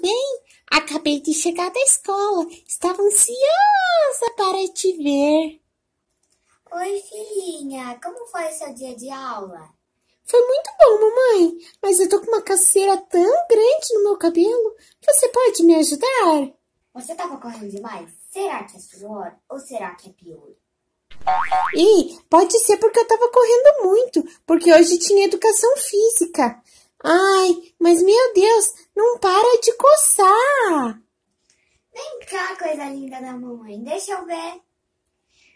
bem? Acabei de chegar da escola. Estava ansiosa para te ver. Oi, filhinha. Como foi seu dia de aula? Foi muito bom, mamãe. Mas eu tô com uma caceira tão grande no meu cabelo. Você pode me ajudar? Você estava correndo demais? Será que é suor ou será que é piolho? E pode ser porque eu tava correndo muito, porque hoje tinha educação física. Ai, mas meu Deus, não para de coçar. Vem cá, coisa linda da mamãe. Deixa eu ver.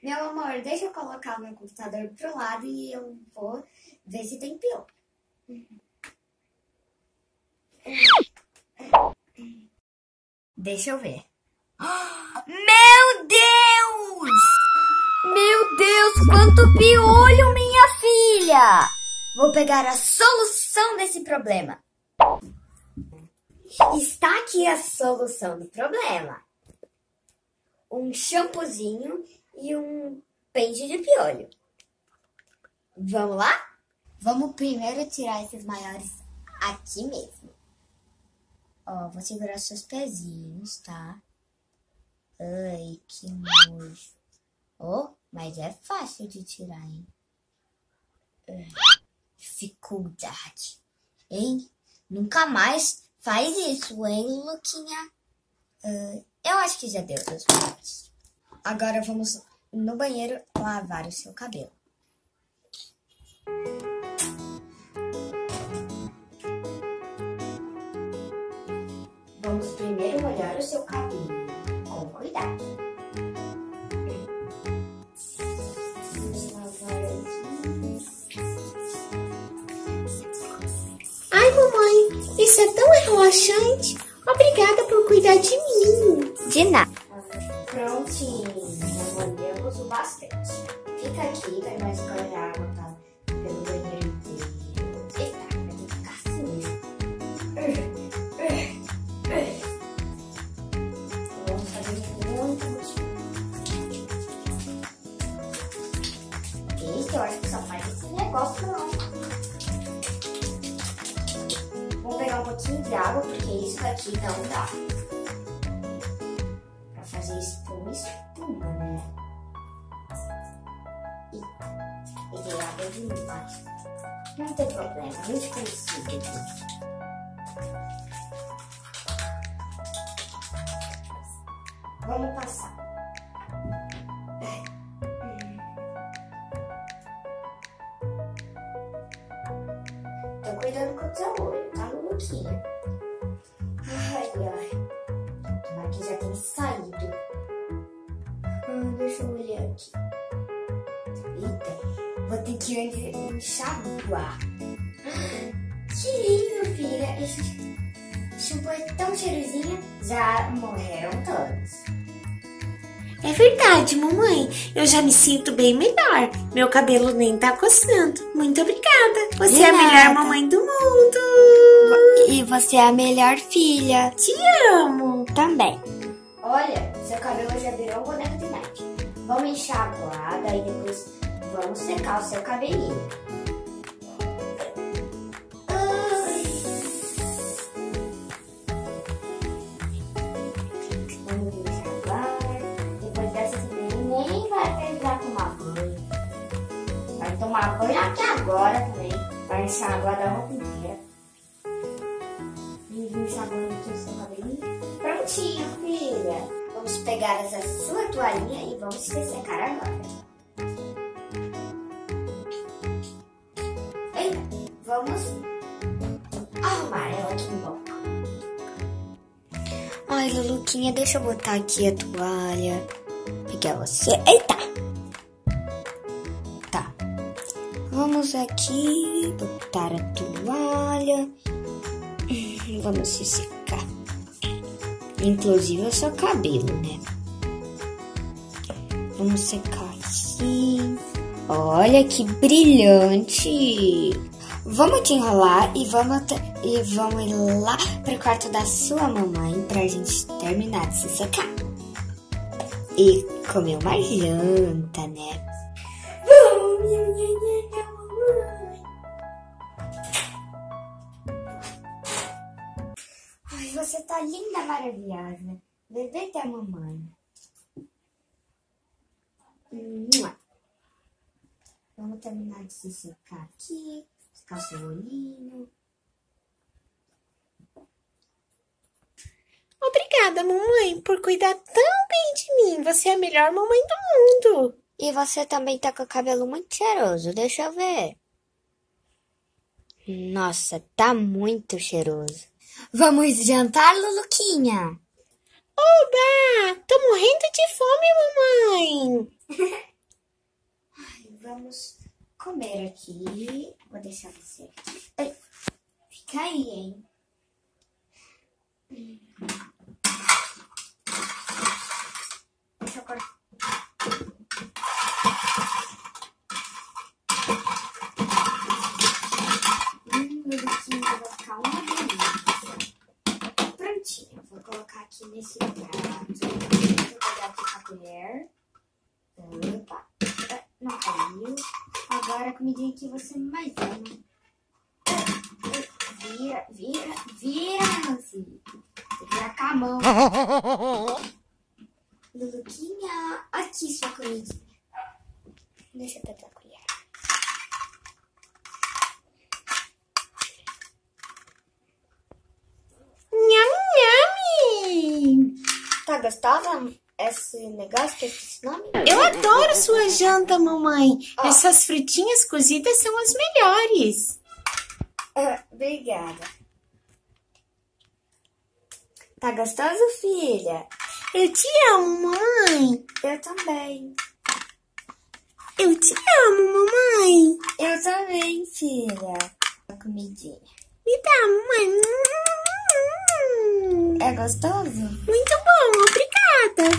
Meu amor, deixa eu colocar o meu computador pro lado e eu vou ver se tem pior. Deixa eu ver. Meu Deus! Meu Deus, quanto piolho, minha filha! Vou pegar a solução desse problema. Está aqui a solução do problema. Um shampoozinho e um pente de piolho. Vamos lá? Vamos primeiro tirar esses maiores aqui mesmo. Ó, vou segurar seus pezinhos, tá? Ai, que nojo. Oh, mas é fácil de tirar, hein? Dificuldade. Hein? Nunca mais faz isso, hein, Luquinha? Uh, eu acho que já deu seus partes. Agora vamos no banheiro lavar o seu cabelo. Vamos primeiro molhar o seu cabelo com cuidado. Isso é tão relaxante. Obrigada por cuidar de mim. De nada. Prontinho, molhamos o bastante. Fica aqui, vai mais escorrer a água tá? pelo banheiro inteiro. Eita, vai ter que ficar assim mesmo. Vamos fazer muito Isso, eu acho que só faz esse negócio não. Um pouquinho de água, porque isso daqui não dá. Pra fazer espuma, espuma, né? E peguei água demais. Não tem problema, a gente consegue. Vamos passar. Tô cuidando com o teu olho, tá, Luquinha? Ai, ai. Tomara já tenha saído. Ah, deixa eu olhar aqui. Eita, vou ter que enxaguar. Que lindo, filha. Esse shampoo é tão cheirosinho. Já morreram todos. É verdade, mamãe. Eu já me sinto bem melhor. Meu cabelo nem tá coçando. Muito obrigada. Você De é a melhor mamãe do mundo. E você é a melhor filha. Te amo. Também. Olha, seu cabelo já virou um boneco de neve. Vamos enxaguar, daí depois vamos secar o seu cabelinho. Vai enxaguar da roupa inteira. E enxaguando aqui o seu cabelinho. Prontinho, filha. Vamos pegar essa sua toalhinha e vamos se secar agora. Eita, vamos arrumar ela aqui em volta. Ai, Luluquinha, deixa eu botar aqui a toalha. Pegar você. Eita! Vamos aqui botar a toalha. Hum, Vamos se secar. Inclusive o seu cabelo, né? Vamos secar assim. Olha que brilhante! Vamos te enrolar e vamos, e vamos ir lá pro quarto da sua mamãe pra gente terminar de se secar. E comer uma janta, né? Você tá linda, maravilhosa. Bebê da mamãe. Vamos terminar de se secar aqui. Secar seu olhinho. Obrigada, mamãe, por cuidar tão bem de mim. Você é a melhor mamãe do mundo. E você também tá com o cabelo muito cheiroso. Deixa eu ver. Nossa, tá muito cheiroso. Vamos jantar, Luluquinha? Oba! Tô morrendo de fome, mamãe. Vamos comer aqui. Vou deixar você aqui. Ai, fica aí, hein? Deixa eu cortar. Hum, Luluquinha, vai ficar uma delícia. Prontinho, vou aqui nesse prato. Vou pegar aqui com a colher. Opa, é, não caiu. Agora a comidinha que você mais ama. Vira, vira, vira, filho. Você vira com a mão. Luluquinha, aqui sua comidinha. Deixa eu pegar a colher. Nham, Tá gostosa esse negócio que eu esse nome? Eu adoro sua janta, mamãe. Essas frutinhas cozidas são as melhores. Ah, obrigada. Tá gostoso, filha? Eu te amo, mamãe. Eu também. Eu te amo, mamãe. Eu também, filha. A comidinha. Me dá, mamãe. É gostoso? Muito bom, obrigada.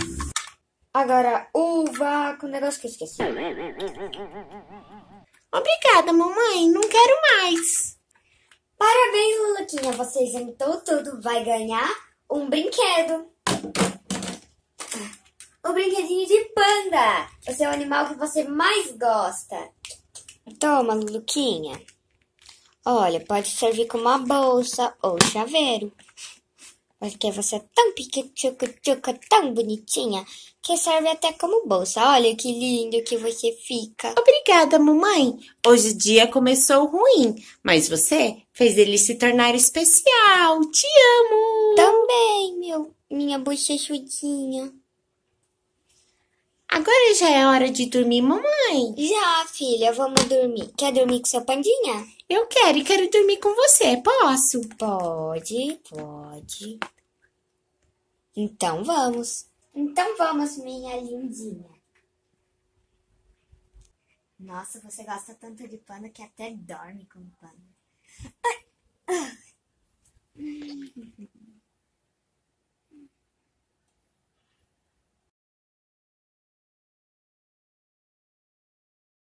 Agora, uva com negócio que eu esqueci. Obrigada, mamãe. Não quero mais. Parabéns, Luluquinha. Você inventou tudo. Vai ganhar um brinquedo. O brinquedinho de panda. Esse é o animal que você mais gosta. Toma, Luluquinha. Olha, pode servir como uma bolsa ou chaveiro. Porque você é tão piquetuca, tão bonitinha, que serve até como bolsa. Olha que lindo que você fica. Obrigada, mamãe. Hoje o dia começou ruim, mas você fez ele se tornar especial. Te amo. Também, meu, minha bochechudinha. Agora já é hora de dormir, mamãe. Já, filha, vamos dormir. Quer dormir com seu pandinha? Eu quero e quero dormir com você. Posso? Pode, pode. Então vamos. Então vamos, minha lindinha. Nossa, você gosta tanto de panda que até dorme com ai.